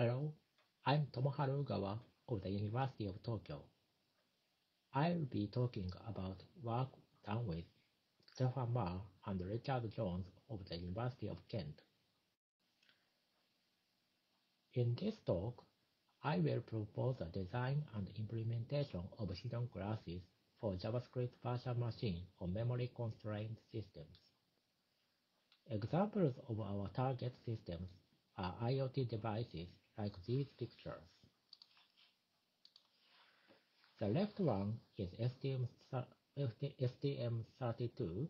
Hello, I'm Tomoharu Ugawa of the University of Tokyo. I'll be talking about work done with Stefan Marr and Richard Jones of the University of Kent. In this talk, I will propose a design and implementation of hidden classes for JavaScript virtual machine for memory-constrained systems. Examples of our target systems are IoT devices like these pictures. The left one is STM32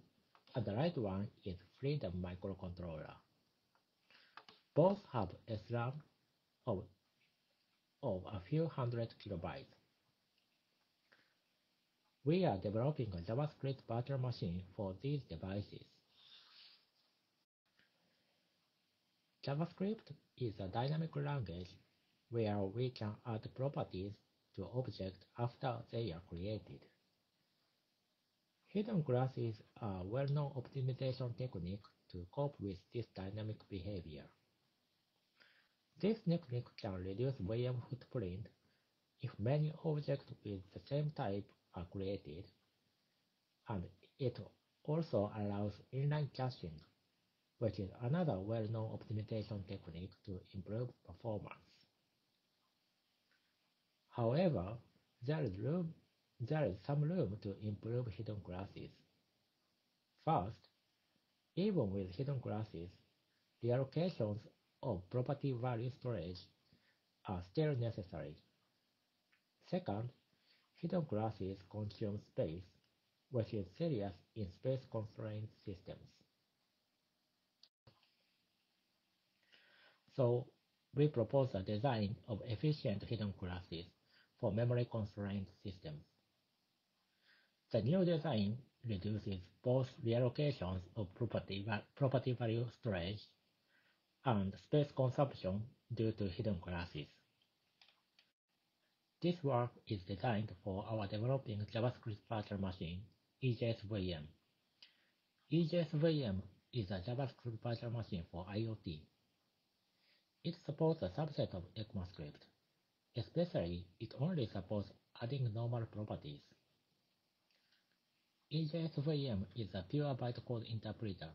and the right one is Freedom microcontroller. Both have SRAM of, of a few hundred kilobytes. We are developing a JavaScript virtual machine for these devices. JavaScript is a dynamic language where we can add properties to objects after they are created. Hidden classes is a well-known optimization technique to cope with this dynamic behavior. This technique can reduce VM footprint if many objects with the same type are created, and it also allows inline caching which is another well-known optimization technique to improve performance. However, there is room there is some room to improve hidden classes. First, even with hidden classes, the allocations of property value storage are still necessary. Second, hidden classes consume space, which is serious in space-constrained systems. So we propose a design of efficient hidden classes for memory-constrained systems. The new design reduces both reallocations of property, property value storage and space consumption due to hidden classes. This work is designed for our developing JavaScript virtual machine, EJSVM. EJSVM is a JavaScript virtual machine for IoT. It supports a subset of ECMAScript. Especially, it only supports adding normal properties. EJSVM is a pure bytecode interpreter.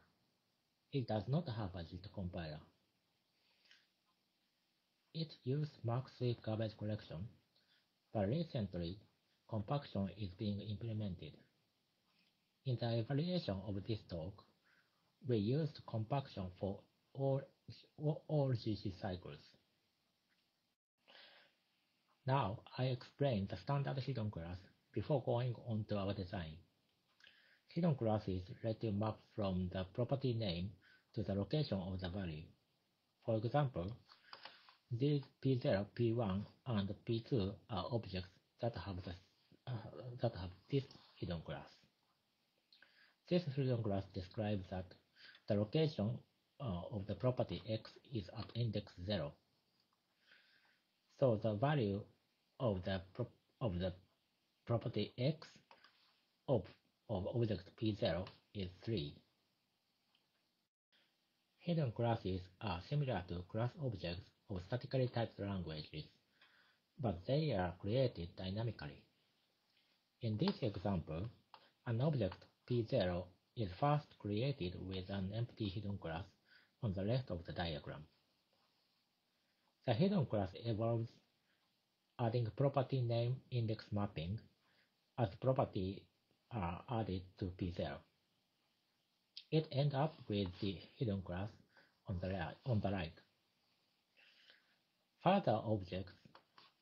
It does not have a JIT compiler. It uses Mark Swift garbage collection, but recently, compaction is being implemented. In the evaluation of this talk, we used compaction for all all GC cycles. Now I explain the standard hidden class before going on to our design. Hidden classes let you map from the property name to the location of the value. For example, these P0, P1, and P2 are objects that have the, uh, that have this hidden class. This hidden class describes that the location Uh, of the property x is at index 0. So the value of the of the property x of, of object p0 is 3. Hidden classes are similar to class objects of statically typed languages, but they are created dynamically. In this example, an object p0 is first created with an empty hidden class on the left of the diagram. The hidden class evolves adding property name index mapping as property are added to P0. It ends up with the hidden class on the right. On the right. Further objects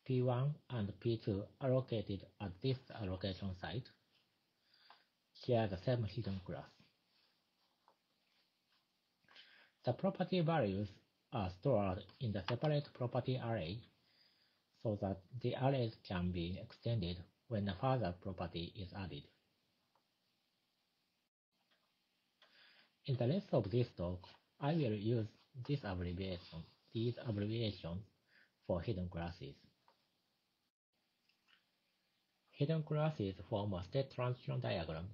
P1 and P2 allocated at this allocation site share the same hidden class. The property values are stored in the separate property array so that the arrays can be extended when a further property is added. In the rest of this talk, I will use this abbreviation, these abbreviations for hidden classes. Hidden classes form a state transition diagram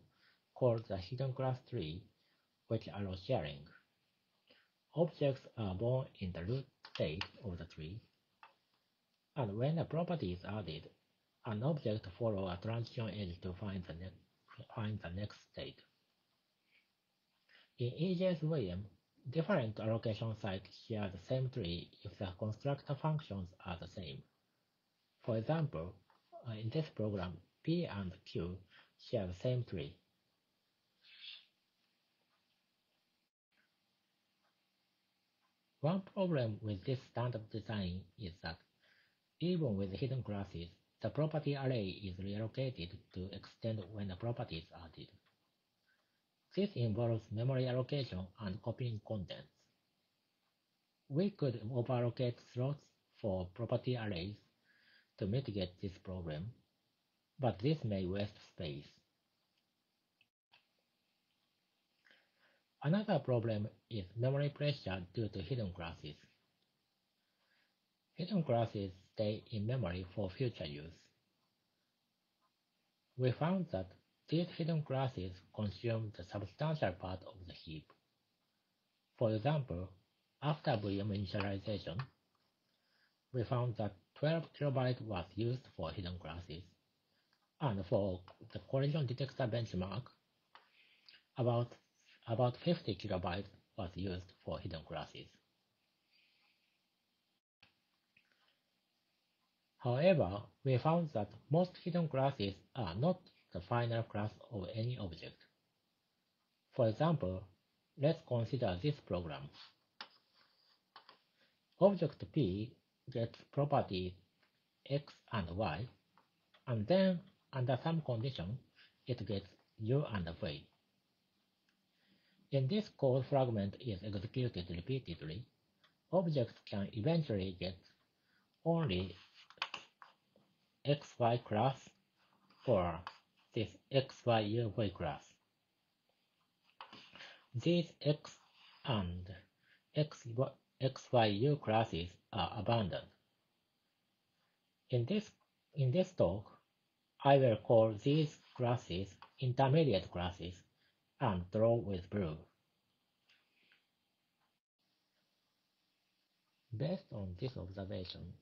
called the hidden class tree, which allows sharing. Objects are born in the root state of the tree And when a property is added, an object follows a transition edge to find the, find the next state. In EJ's EJSVM, different allocation sites share the same tree if the constructor functions are the same. For example, uh, in this program, P and Q share the same tree. One problem with this standard design is that even with hidden classes, the property array is reallocated to extend when the property is added. This involves memory allocation and copying contents. We could overallocate slots for property arrays to mitigate this problem, but this may waste space. Another problem is memory pressure due to hidden classes. Hidden classes stay in memory for future use. We found that these hidden classes consume the substantial part of the heap. For example, after VM initialization, we found that 12 kilobytes was used for hidden classes, and for the collision detector benchmark, about, about 50 kilobytes was used for hidden classes. However, we found that most hidden classes are not the final class of any object. For example, let's consider this program. Object P gets properties x and y, and then under some condition, it gets u and v. In this code fragment is executed repeatedly, objects can eventually get only xy class or this xy class. These x and xyu classes are abandoned. In this, in this talk, I will call these classes intermediate classes and draw with blue. Based on this observation,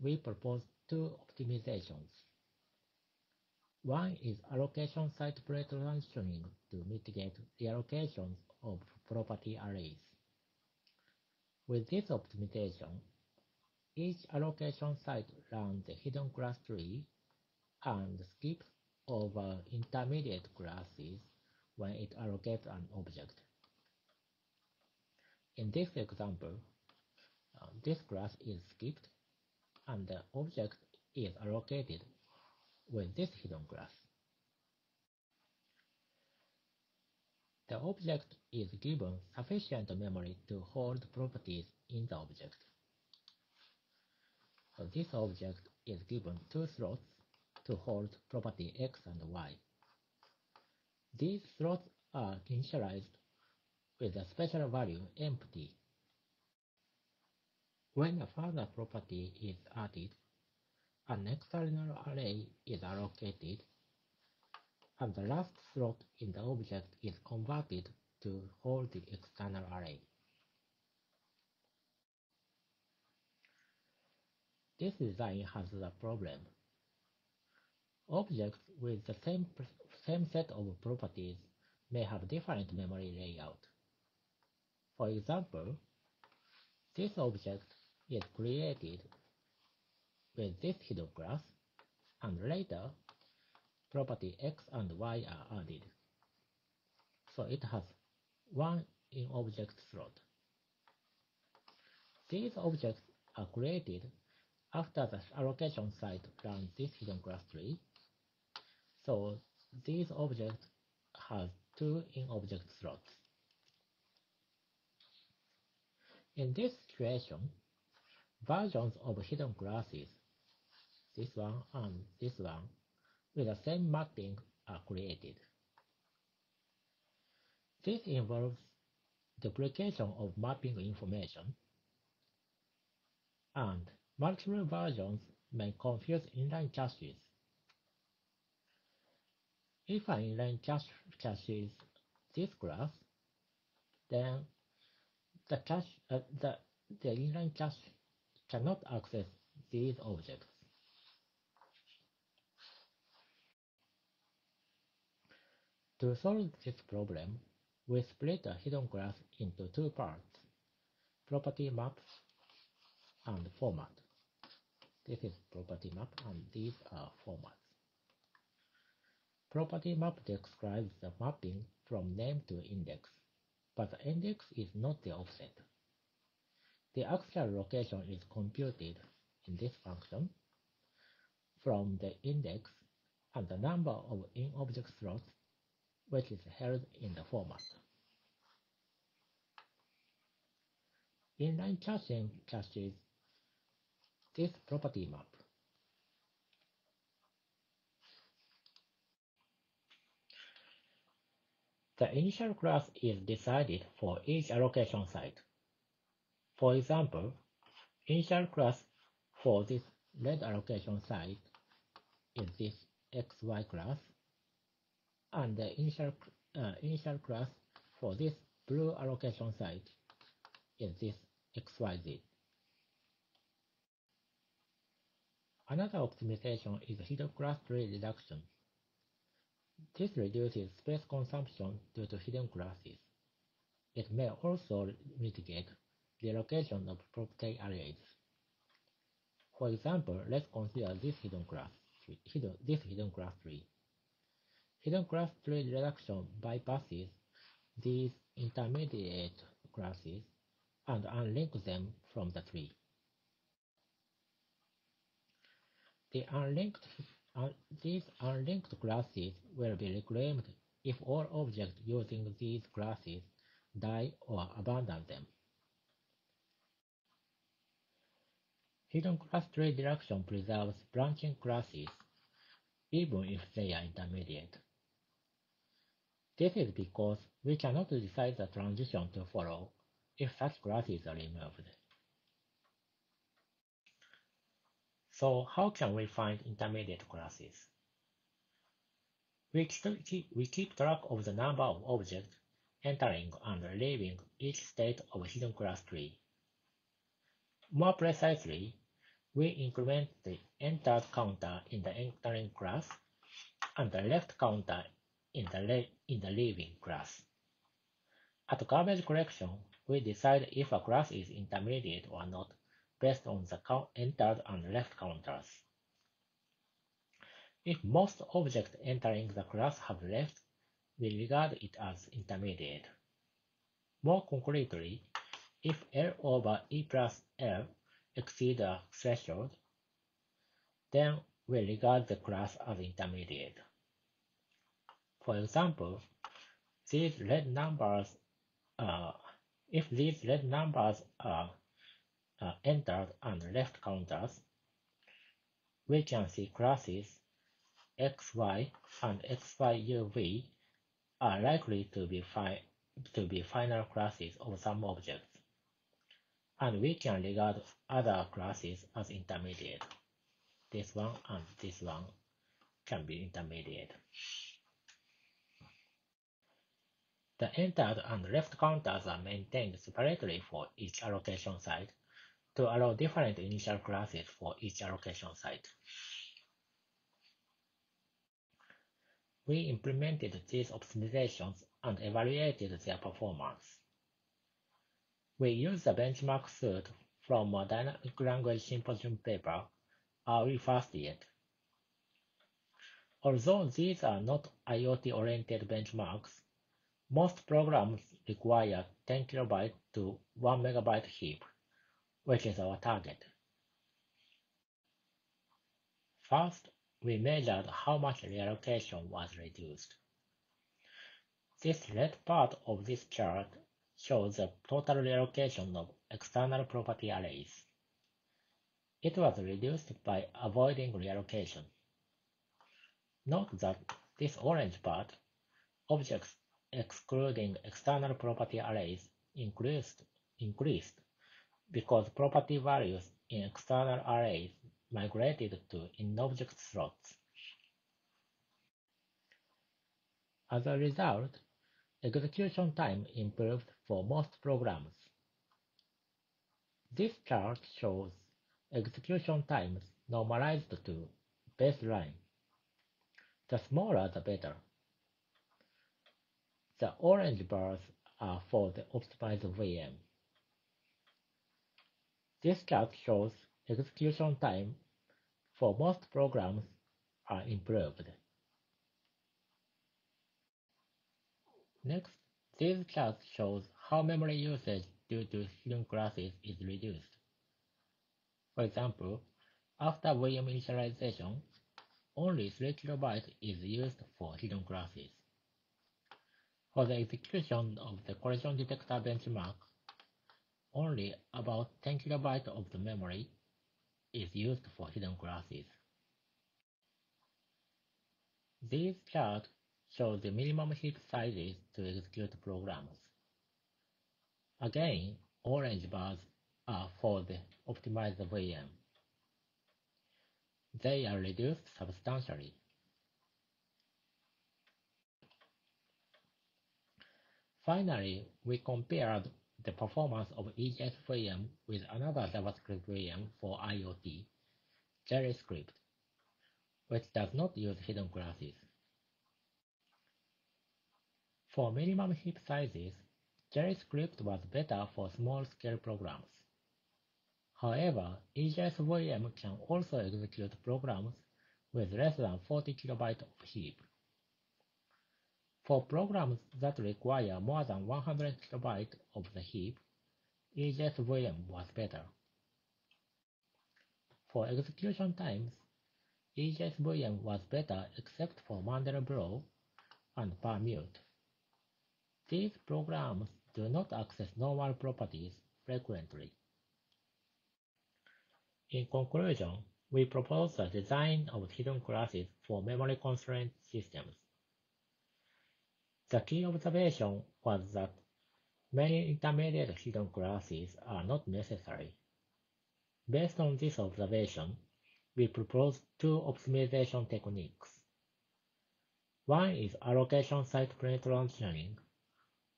we propose two optimizations. One is allocation site pre-transitioning to mitigate reallocations of property arrays. With this optimization, each allocation site runs a hidden class tree and skips over intermediate classes when it allocates an object. In this example, uh, this class is skipped and the object is allocated with this hidden class. The object is given sufficient memory to hold properties in the object. So this object is given two slots to hold property x and y. These slots are initialized with a special value empty. When a further property is added, an external array is allocated, and the last slot in the object is converted to hold the external array. This design has a problem. Objects with the same, same set of properties may have different memory layout. For example, this object is created with this hidden class, and later property x and y are added. So it has one in object slot. These objects are created after the allocation site runs this hidden class tree. So these objects have two in object slots. In this situation, versions of hidden classes this one and this one with the same mapping are created. This involves duplication of mapping information and multiple versions may confuse inline caches. If an inline cache caches this graph, then the cache, uh, the, the inline cache cannot access these objects. To solve this problem, we split a hidden graph into two parts, property map and format. This is property map and these are formats. Property map describes the mapping from name to index, but the index is not the offset. The actual location is computed in this function from the index and the number of in-object slots which is held in the format. Inline caching caches this property map. The initial class is decided for each allocation site. For example, initial class for this red allocation site is this XY class, and the initial, uh, initial class for this blue allocation site is this XYZ. Another optimization is hidden class tree reduction. This reduces space consumption due to hidden classes. It may also mitigate the location of property arrays. For example, let's consider this hidden class hidden, this hidden class tree. Hidden class tree reduction bypasses these intermediate classes and unlink them from the tree. The unlinked, these unlinked classes will be reclaimed if all objects using these classes die or abandon them. Hidden class tree reduction preserves branching classes, even if they are intermediate. This is because we cannot decide the transition to follow if such classes are removed. So how can we find intermediate classes? We keep, we keep track of the number of objects entering and leaving each state of hidden class tree. More precisely, we increment the entered counter in the entering class and the left counter in the, in the leaving class. At garbage collection, we decide if a class is intermediate or not based on the entered and left counters. If most objects entering the class have left, we regard it as intermediate. More concretely, if L over E plus L exceed a threshold, then we regard the class as intermediate. For example, these red numbers, uh, if these red numbers are uh, entered and left counters, we can see classes xy and xyuv are likely to be, to be final classes of some objects and we can regard other classes as intermediate. This one and this one can be intermediate. The entered and left counters are maintained separately for each allocation site to allow different initial classes for each allocation site. We implemented these optimizations and evaluated their performance. We used the benchmark suit from a dynamic language symposium paper, We Fast Yet? Although these are not IoT-oriented benchmarks, most programs require 10 kilobyte to 1 megabyte heap, which is our target. First, we measured how much reallocation was reduced. This red part of this chart shows the total reallocation of external property arrays. It was reduced by avoiding reallocation. Note that this orange part, objects excluding external property arrays, increased, increased because property values in external arrays migrated to in-object slots. As a result, execution time improved for most programs. This chart shows execution times normalized to baseline. The smaller the better. The orange bars are for the optimized VM. This chart shows execution time for most programs are improved. Next, this chart shows how memory usage due to hidden classes is reduced. For example, after VM initialization, only 3 KB is used for hidden classes. For the execution of the collision detector benchmark, only about 10 KB of the memory is used for hidden classes. These charts show the minimum heap sizes to execute programs. Again, orange bars are for the optimized VM. They are reduced substantially. Finally, we compared the performance of EJS VM with another JavaScript VM for IoT, JerryScript, which does not use hidden classes. For minimum heap sizes, JerryScript was better for small-scale programs. However, EJS VM can also execute programs with less than 40 KB of heap. For programs that require more than 100 KB of the heap, EJS VM was better. For execution times, EJS VM was better except for Mandelbrot and Permute. These programs do not access normal properties frequently. In conclusion, we propose a design of hidden classes for memory constrained systems. The key observation was that many intermediate hidden classes are not necessary. Based on this observation, we propose two optimization techniques. One is allocation site pre-transitioning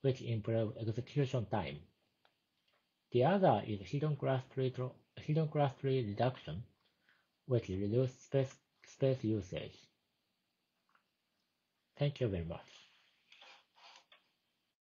which improve execution time. The other is hidden class tree, hidden class tree reduction, which reduces space, space usage. Thank you very much.